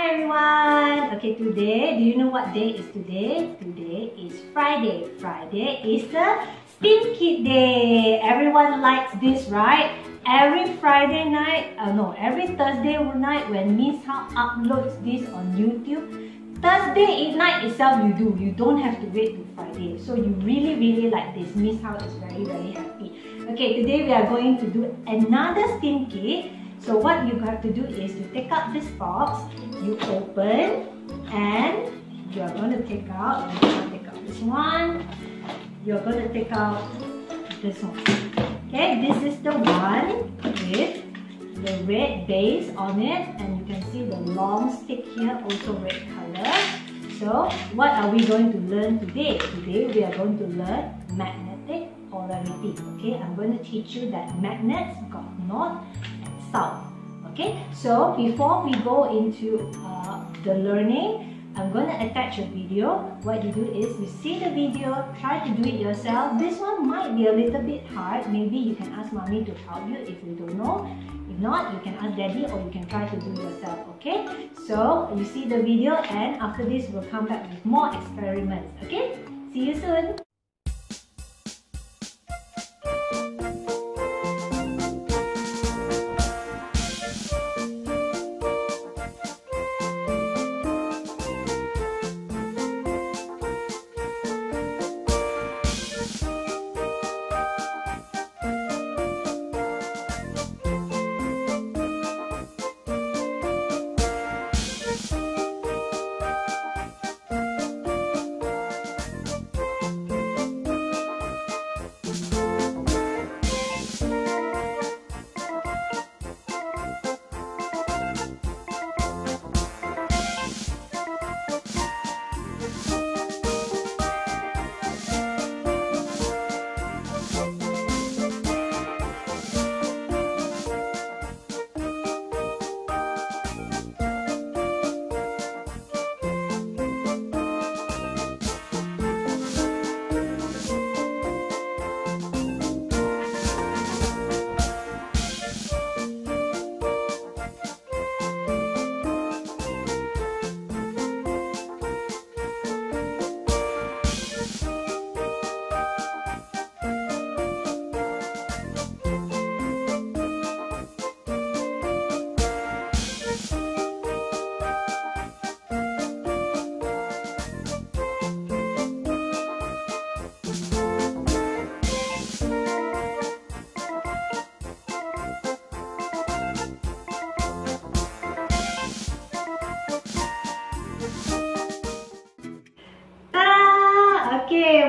Hi everyone! Okay, today, do you know what day is today? Today is Friday. Friday is the Steam Kit Day. Everyone likes this, right? Every Friday night, uh, no, every Thursday night when Miss Hao uploads this on YouTube, Thursday night itself you do. You don't have to wait to Friday. So you really, really like this. Miss is very, very happy. Okay, today we are going to do another Steam Kit. So what you have to do is to take out this box, you open and you're going to take out, to take out this one, you're going to take out this one. Okay, this is the one with the red base on it and you can see the long stick here also red color. So what are we going to learn today? Today we are going to learn magnetic polarity. Okay, I'm going to teach you that magnets got north south. Okay, so before we go into uh, the learning, I'm going to attach a video. What you do is you see the video, try to do it yourself. This one might be a little bit hard. Maybe you can ask mommy to help you if you don't know. If not, you can ask daddy or you can try to do it yourself. Okay, so you see the video and after this we'll come back with more experiments. Okay, see you soon.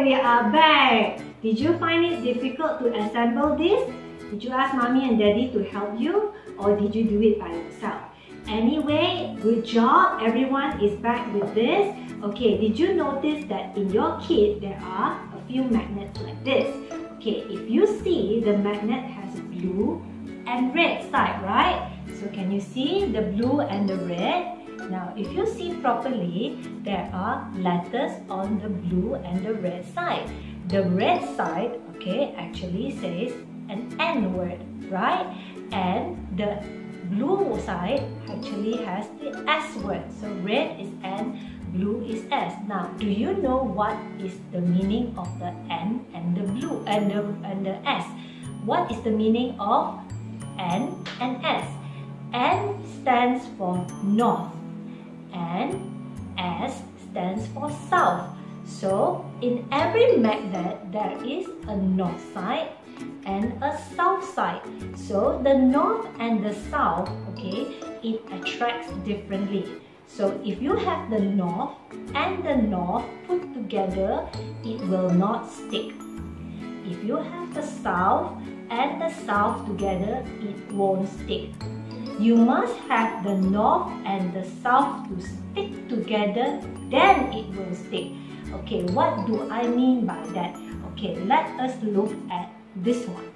We are back. Did you find it difficult to assemble this? Did you ask mommy and daddy to help you or did you do it by yourself? Anyway, good job. Everyone is back with this. Okay, did you notice that in your kit there are a few magnets like this? Okay, if you see the magnet has blue and red side, right? So can you see the blue and the red? Now, if you see properly, there are letters on the blue and the red side. The red side, okay, actually says an N word, right? And the blue side actually has the S word. So red is N, blue is S. Now, do you know what is the meaning of the N and the blue and the, and the S? What is the meaning of N and S? N stands for north and S stands for south. So in every magnet there is a north side and a south side. So the north and the south, okay, it attracts differently. So if you have the north and the north put together, it will not stick. If you have the south and the south together, it won't stick. You must have the north and the south to stick together, then it will stick. Okay, what do I mean by that? Okay, let us look at this one.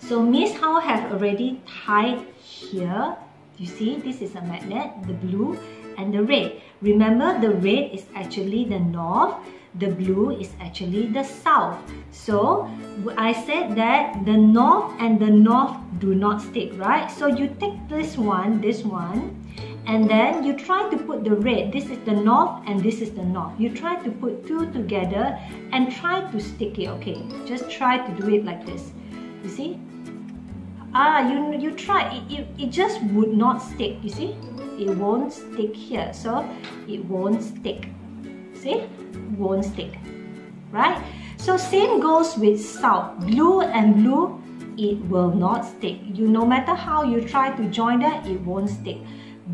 So Miss Hao have already tied here. You see, this is a magnet, the blue and the red. Remember, the red is actually the north, the blue is actually the south. So, I said that the north and the north do not stick, right? So, you take this one, this one, and then you try to put the red. This is the north and this is the north. You try to put two together and try to stick it okay? Just try to do it like this. You see? Ah you you try. It, it, it just would not stick you see? It won't stick here. So it won't stick see won't stick right? So same goes with salt. blue and blue it will not stick. You no matter how you try to join that it won't stick.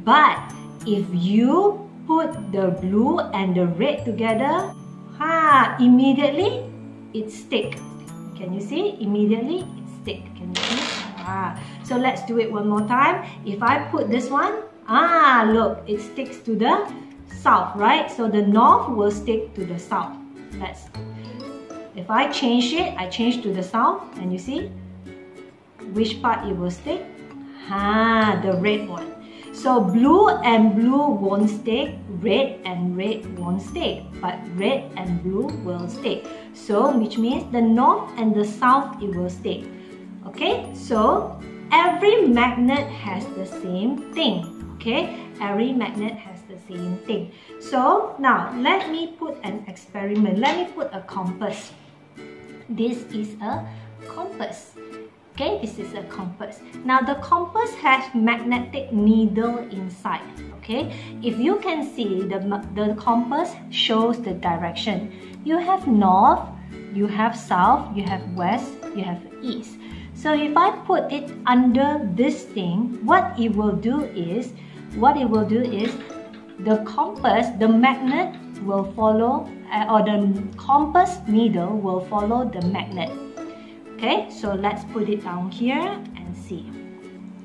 But if you put the blue and the red together ha immediately it stick. Can you see? Immediately it stick. Can you see? Ah so let's do it one more time. If i put this one ah look it sticks to the south right so the north will stick to the south let's if i change it i change to the south and you see which part it will stick ah the red one so blue and blue won't stick, red and red won't stick, but red and blue will stick. So which means the north and the south it will stick. Okay, so every magnet has the same thing. Okay, every magnet has the same thing. So now let me put an experiment. Let me put a compass. This is a compass. Okay, this is a compass. Now the compass has magnetic needle inside. Okay, if you can see the, the compass shows the direction. You have north, you have south, you have west, you have east. So if I put it under this thing, what it will do is, what it will do is, the compass, the magnet will follow, uh, or the compass needle will follow the magnet. Okay, so let's put it down here and see.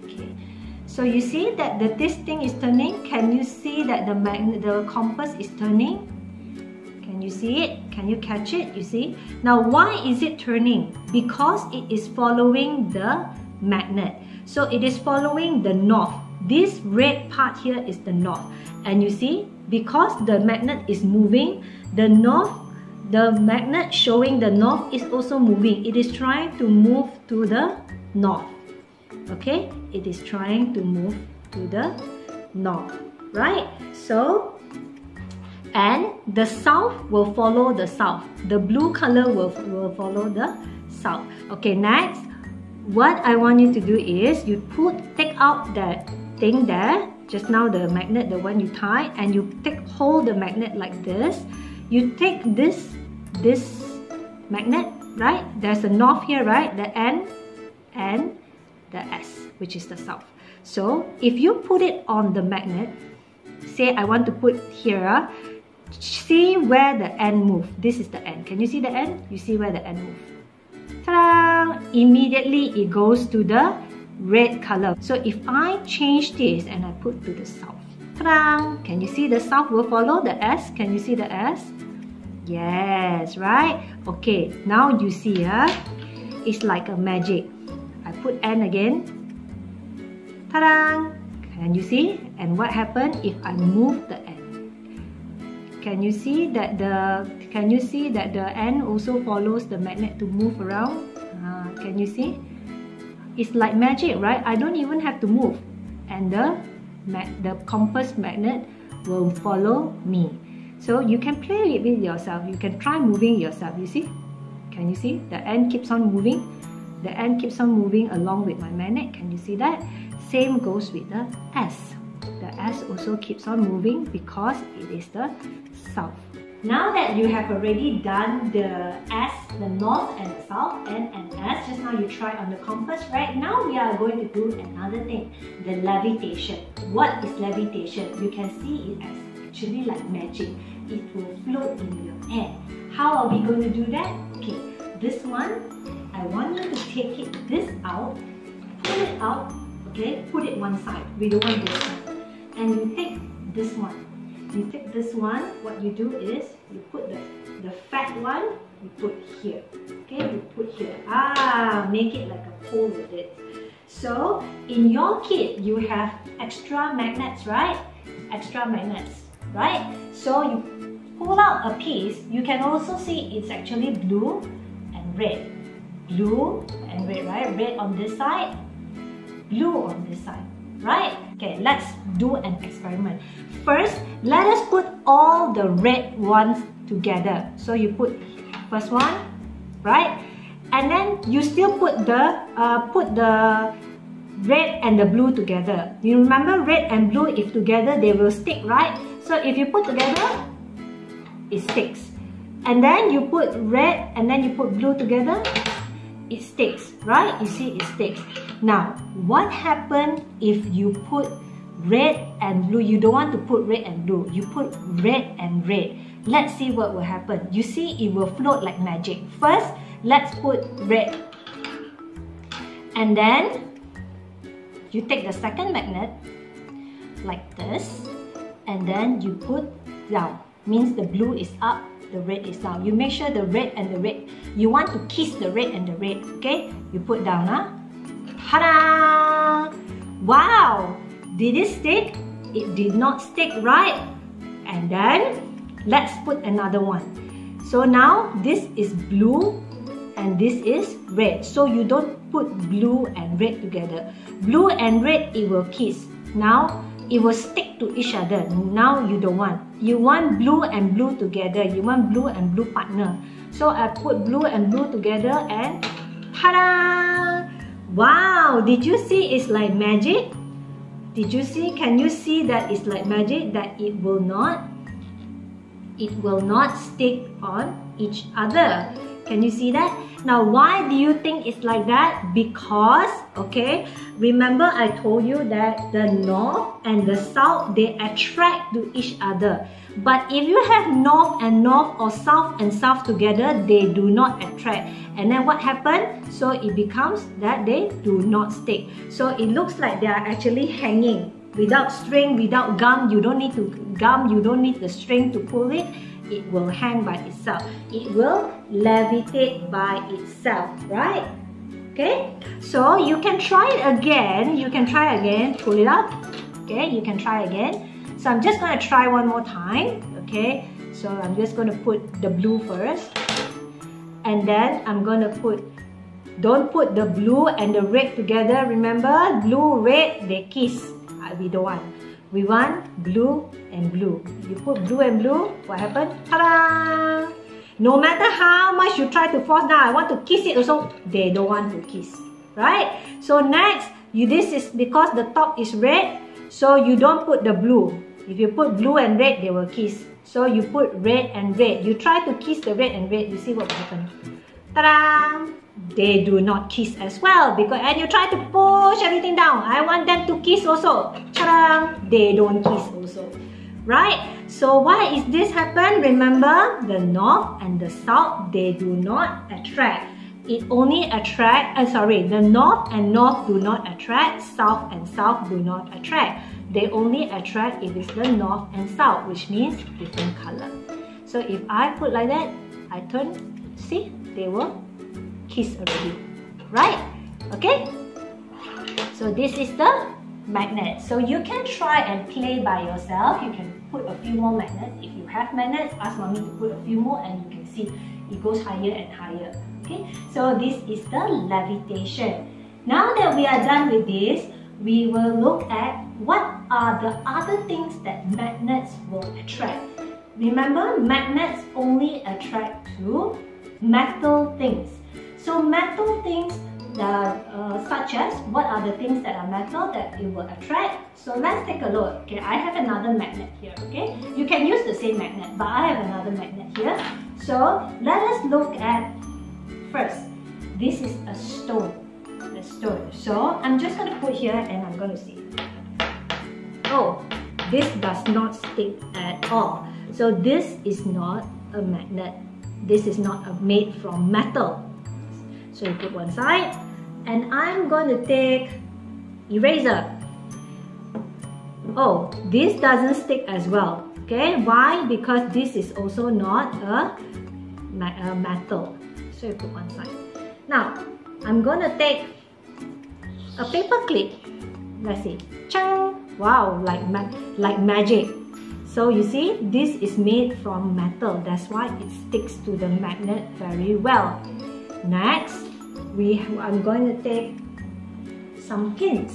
Okay, so you see that the, this thing is turning. Can you see that the magnet, the compass is turning? Can you see it? Can you catch it? You see? Now, why is it turning? Because it is following the magnet. So it is following the north. This red part here is the north. And you see, because the magnet is moving, the north the magnet showing the north is also moving. It is trying to move to the north. Okay, it is trying to move to the north, right? So, and the south will follow the south. The blue color will, will follow the south. Okay, next, what I want you to do is you put, take out that thing there, just now the magnet, the one you tie, and you take hold the magnet like this. You take this this magnet, right? There's a north here, right? The N and the S, which is the south. So if you put it on the magnet, say I want to put here, see where the N move. This is the N. Can you see the N? You see where the N move. Ta-da! Immediately it goes to the red color. So if I change this and I put to the south! Can you see the south will follow the S? Can you see the S? Yes, right? Okay, now you see, huh? It's like a magic. I put N again. Ta-da! Can you see? And what happened if I move the N? Can you see that the can you see that the N also follows the magnet to move around? Uh, can you see? It's like magic, right? I don't even have to move. And the, the compass magnet will follow me. So you can play it with yourself. You can try moving yourself. You see? Can you see? The end keeps on moving. The end keeps on moving along with my magnet. Can you see that? Same goes with the S. The S also keeps on moving because it is the south. Now that you have already done the S, the north and the south, N and S, just now you tried on the compass, right? Now we are going to do another thing, the levitation. What is levitation? You can see it as actually like magic it will float in your air. How are we going to do that? Okay, this one, I want you to take it this out, pull it out, okay, put it one side. We don't want this one. And you take this one. You take this one, what you do is, you put the, the fat one, you put here. Okay, you put here. Ah, make it like a pole with it. So, in your kit, you have extra magnets, right? Extra magnets, right? So, you pull out a piece, you can also see it's actually blue and red. Blue and red, right? Red on this side, blue on this side, right? Okay, let's do an experiment. First, let us put all the red ones together. So you put first one, right? And then you still put the uh, put the red and the blue together. You remember red and blue, if together they will stick, right? So if you put together, it sticks. And then you put red and then you put blue together, it sticks, right? You see it sticks. Now, what happens if you put red and blue? You don't want to put red and blue. You put red and red. Let's see what will happen. You see it will float like magic. First, let's put red. And then, you take the second magnet, like this, and then you put down. Means the blue is up, the red is down. You make sure the red and the red, you want to kiss the red and the red, okay? You put down, huh? Ta-da! Wow! Did it stick? It did not stick, right? And then, let's put another one. So now, this is blue and this is red. So you don't put blue and red together. Blue and red, it will kiss. Now, it will stick to each other. Now you don't want. You want blue and blue together. You want blue and blue partner. So I put blue and blue together and ta-da! Wow! Did you see it's like magic? Did you see? Can you see that it's like magic? That it will not it will not stick on each other. Can you see that? Now, why do you think it's like that? Because, okay, remember I told you that the north and the south, they attract to each other. But if you have north and north or south and south together, they do not attract. And then what happens? So it becomes that they do not stick. So it looks like they are actually hanging. Without string, without gum, you don't need to gum, you don't need the string to pull it it will hang by itself. It will levitate by itself, right? Okay, so you can try it again. You can try again, pull it up. Okay, you can try again. So I'm just to try one more time. Okay, so I'm just to put the blue first. And then I'm to put, don't put the blue and the red together. Remember, blue, red, they kiss. We don't want. We want blue and blue. You put blue and blue, what happened? Ta-da! No matter how much you try to force now, I want to kiss it also, they don't want to kiss. Right? So next, you this is because the top is red, so you don't put the blue. If you put blue and red, they will kiss. So you put red and red. You try to kiss the red and red, you see what will happen. Ta-da! they do not kiss as well because and you try to push everything down I want them to kiss also Ta-da! they don't kiss also right so why is this happen remember the north and the south they do not attract it only attract uh, sorry the north and north do not attract south and south do not attract. They only attract if it's the north and south which means different color. So if I put like that I turn see they will kiss already. Right? Okay? So this is the magnet. So you can try and play by yourself. You can put a few more magnets. If you have magnets ask mommy to put a few more and you can see it goes higher and higher okay so this is the levitation now that we are done with this we will look at what are the other things that magnets will attract remember magnets only attract to metal things so metal things that, uh, such as what are the things that are metal that it will attract. So let's take a look. Okay, I have another magnet here. Okay, you can use the same magnet, but I have another magnet here. So let us look at first. This is a stone. A stone. So I'm just gonna put here and I'm gonna see. Oh, this does not stick at all. So this is not a magnet. This is not made from metal. So you put one side. And I'm going to take eraser. Oh, this doesn't stick as well. Okay, why? Because this is also not a, a metal. So you put one side. Now, I'm going to take a paper clip. Let's see. Chang! Wow, like, ma like magic. So you see, this is made from metal. That's why it sticks to the magnet very well. Next, we I'm going to take some pins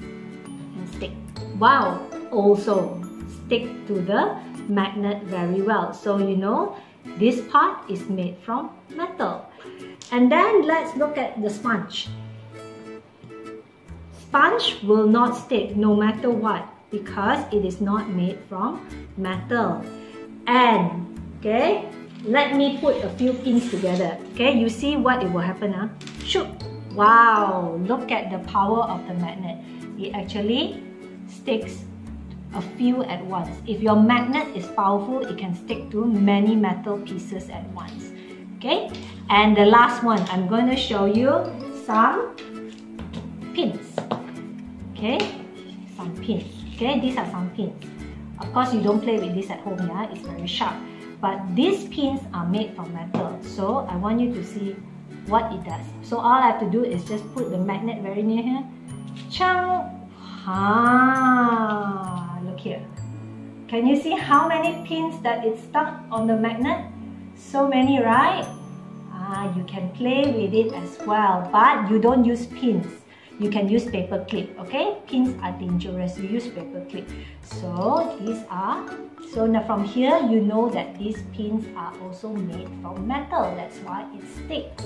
and stick. wow, also stick to the magnet very well. So you know, this part is made from metal. And then let's look at the sponge. Sponge will not stick no matter what because it is not made from metal. And, okay, let me put a few pins together. Okay, you see what it will happen huh? Shoot! Wow, look at the power of the magnet. It actually sticks a few at once. If your magnet is powerful, it can stick to many metal pieces at once. Okay, and the last one, I'm going to show you some pins. Okay, some pins. Okay, these are some pins. Of course, you don't play with this at home, yeah? It's very sharp. But these pins are made from metal. So I want you to see what it does. So all I have to do is just put the magnet very near here. Chang! Ha! Look here. Can you see how many pins that it's stuck on the magnet? So many, right? Ah, you can play with it as well, but you don't use pins. You can use paper clip, okay? Pins are dangerous, you use paper clip. So these are, so now from here, you know that these pins are also made from metal. That's why it sticks.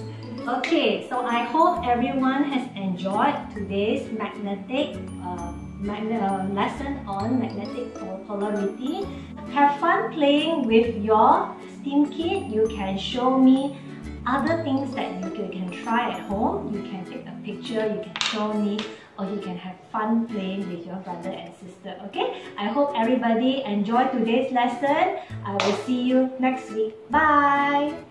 Okay, so I hope everyone has enjoyed today's magnetic uh, uh, lesson on magnetic polarity. Have fun playing with your STEAM kit. You can show me other things that you can, try at home. You can take a picture, you can show me, or you can have fun playing with your brother and sister. Okay? I hope everybody enjoyed today's lesson. I will see you next week. Bye!